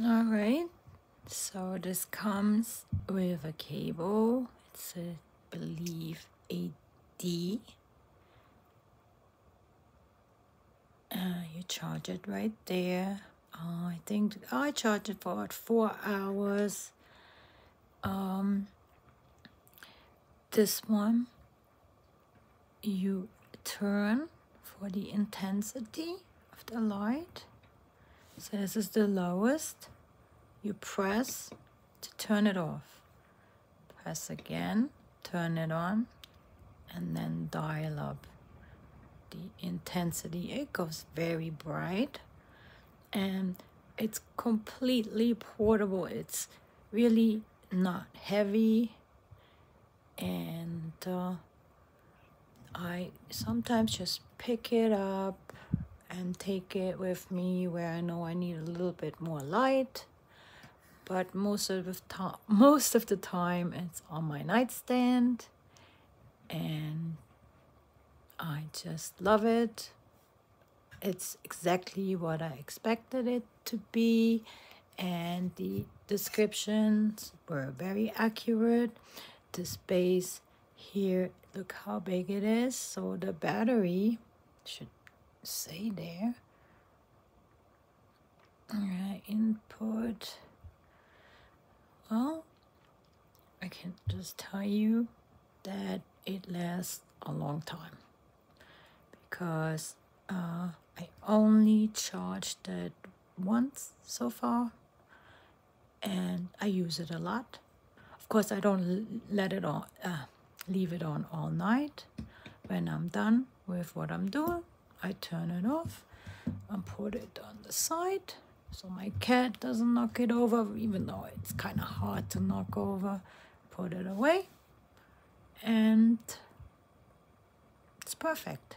All right, so this comes with a cable. It's a believe a D. Uh, you charge it right there. Uh, I think I charge it for about four hours. Um, this one you turn for the intensity of the light. So this is the lowest. You press to turn it off. Press again, turn it on, and then dial up the intensity. It goes very bright and it's completely portable. It's really not heavy and uh, I sometimes just pick it up and take it with me where I know I need a little bit more light. But most of the time, most of the time, it's on my nightstand, and I just love it. It's exactly what I expected it to be, and the descriptions were very accurate. The space here look how big it is so the battery should say there. All right input. Well I can just tell you that it lasts a long time. Because uh, I only charged it once so far and I use it a lot. Of course I don't let it on uh, leave it on all night. When I'm done with what I'm doing, I turn it off and put it on the side so my cat doesn't knock it over, even though it's kind of hard to knock over. Put it away and it's perfect.